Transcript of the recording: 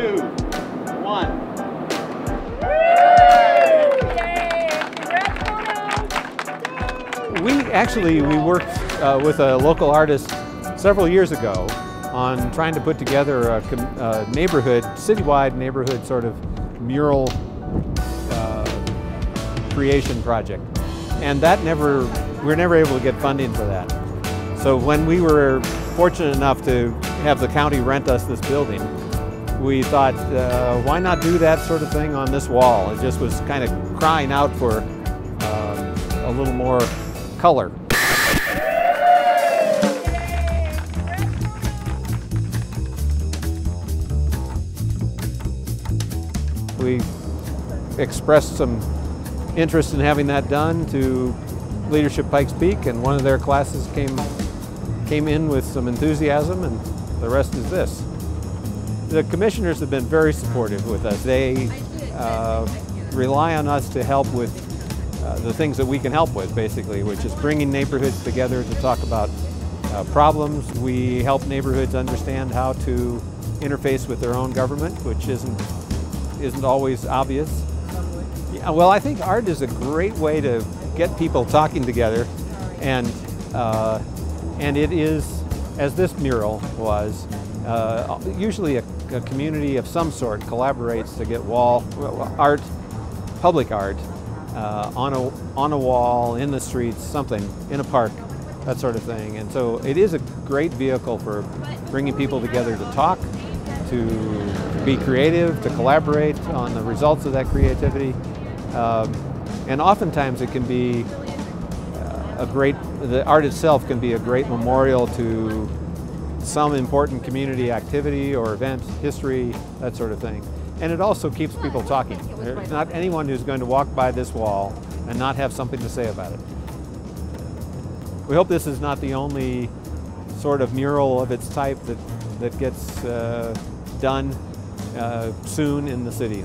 Two, one. We actually we worked uh, with a local artist several years ago on trying to put together a, a neighborhood, citywide neighborhood sort of mural uh, creation project, and that never we were never able to get funding for that. So when we were fortunate enough to have the county rent us this building, we thought, uh, why not do that sort of thing on this wall? It just was kind of crying out for uh, a little more color. We expressed some interest in having that done to Leadership Pikes Peak, and one of their classes came came in with some enthusiasm, and the rest is this. The commissioners have been very supportive with us. They uh, rely on us to help with uh, the things that we can help with, basically, which is bringing neighborhoods together to talk about uh, problems. We help neighborhoods understand how to interface with their own government, which isn't isn't always obvious. Yeah, well, I think art is a great way to get people talking together, and uh, and it is, as this mural was, uh, usually a, a community of some sort collaborates to get wall art, public art, uh, on a on a wall, in the streets, something, in a park, that sort of thing. And so it is a great vehicle for bringing people together to talk, to be creative, to collaborate on the results of that creativity. Um, and oftentimes it can be uh, a great, the art itself can be a great memorial to some important community activity or event, history, that sort of thing. And it also keeps people talking. There's not anyone who's going to walk by this wall and not have something to say about it. We hope this is not the only sort of mural of its type that, that gets uh, done uh, soon in the city.